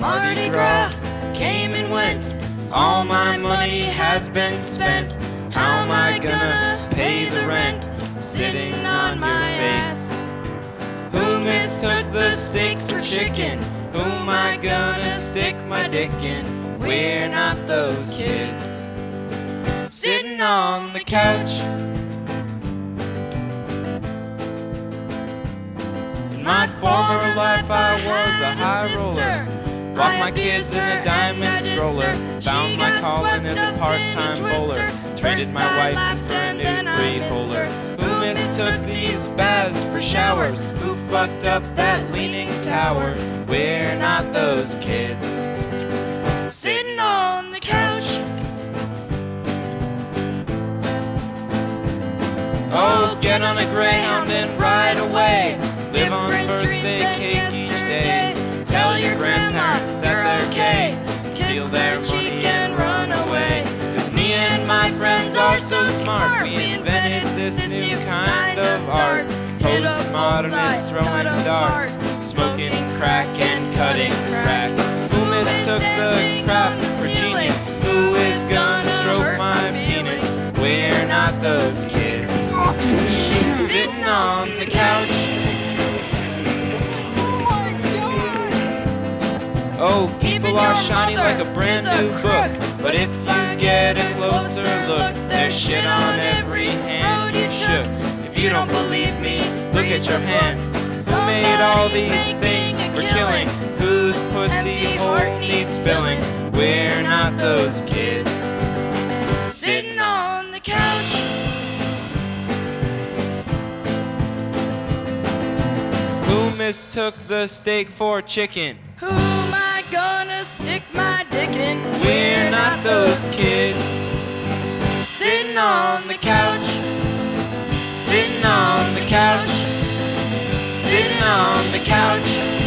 Mardi Gras came and went. All my money has been spent. How am I gonna pay the rent? Sitting on my ass. Who mistook the steak for chicken? Who am I gonna stick my dick in? We're not those kids. Sitting on the couch. In my former life, I was a high roller. Walked my kids in a diamond stroller. Found my calling as a part-time bowler. Traded my wife for a new three-holer. Who mistook these baths for showers? Who fucked up that leaning tower? We're not those kids. Sitting on the couch. Oh, get on a Greyhound and ride away. Live on birthday cake Their money and run away. Cause me and my friends are so smart. We invented this new kind of art. Postmodernists throwing darts. Smoking crack and cutting crack. Who mistook the crap for genius? Who is gonna stroke my penis? We're not those kids. Sitting on the couch. Oh, people are shiny like a brand new book. But if you get a closer look, there's shit on every hand you shook. If you don't believe me, look at your hand. Who made all these things for killing? Whose pussy hole needs filling? We're not those kids. Sitting on the couch. Who mistook the steak for chicken? Who gonna stick my dick in? We're not those kids. Sitting on the couch. Sitting on the couch. Sitting on the couch.